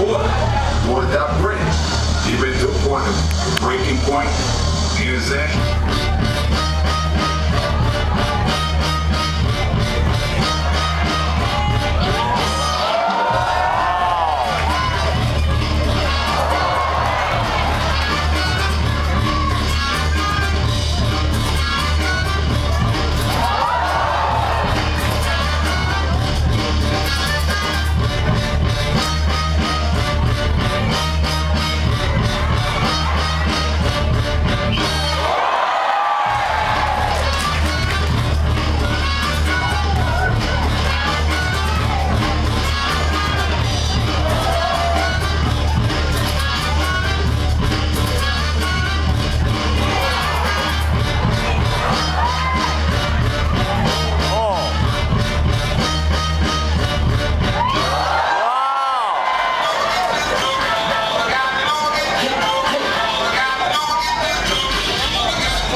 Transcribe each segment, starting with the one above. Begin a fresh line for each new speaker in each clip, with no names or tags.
What? What that bridge. Even to the point of breaking point,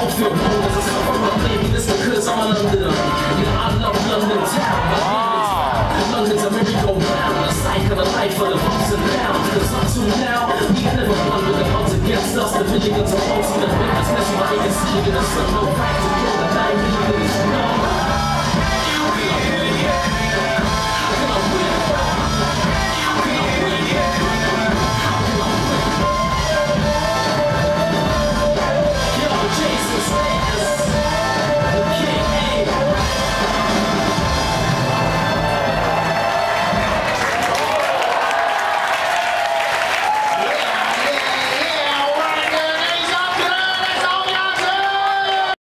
on the battlefield, as a sufferer. Maybe this because I'm a Londoner. Yeah, I love London town. My feelings London's a merry-go-round, the cycle of life for the ups and downs. Cause up to now, we never won with the odds against us. The millions of votes in the business, my niggas seeing in no practice.